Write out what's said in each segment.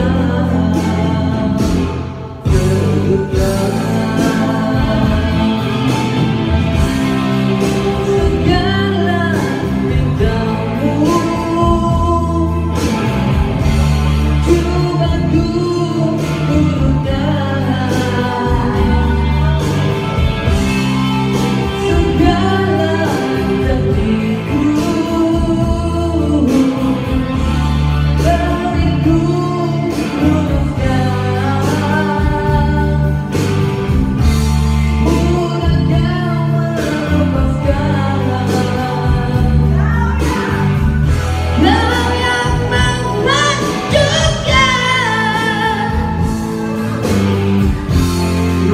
olhar.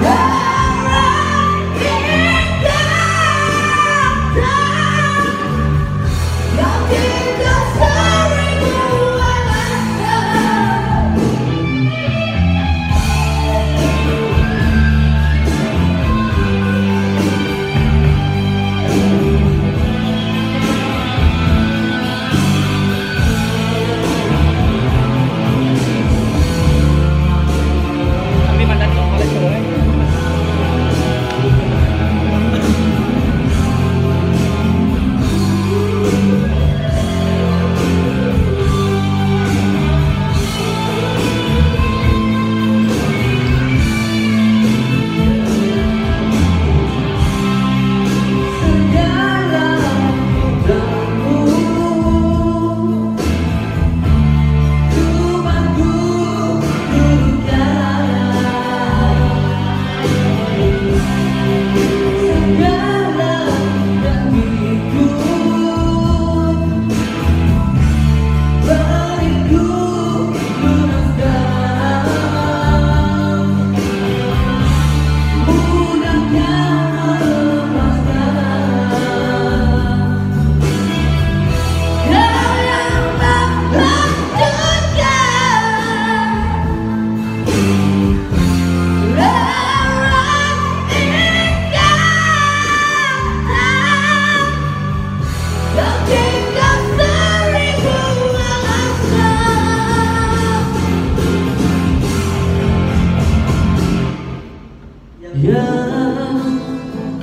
Ah!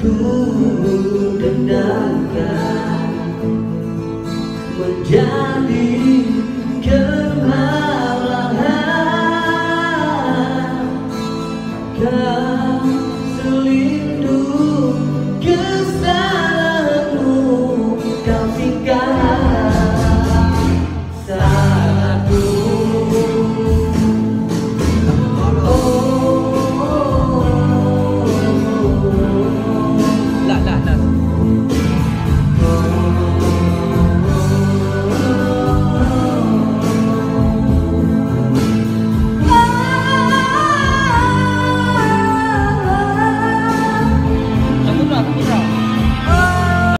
Ku dendamkan menjadi Amen.